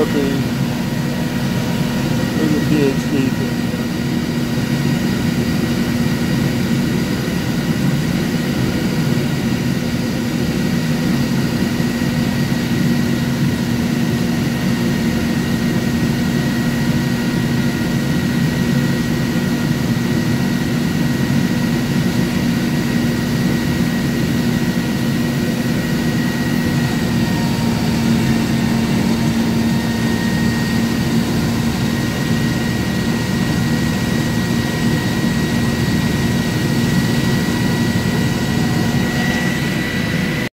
Working. in the PhD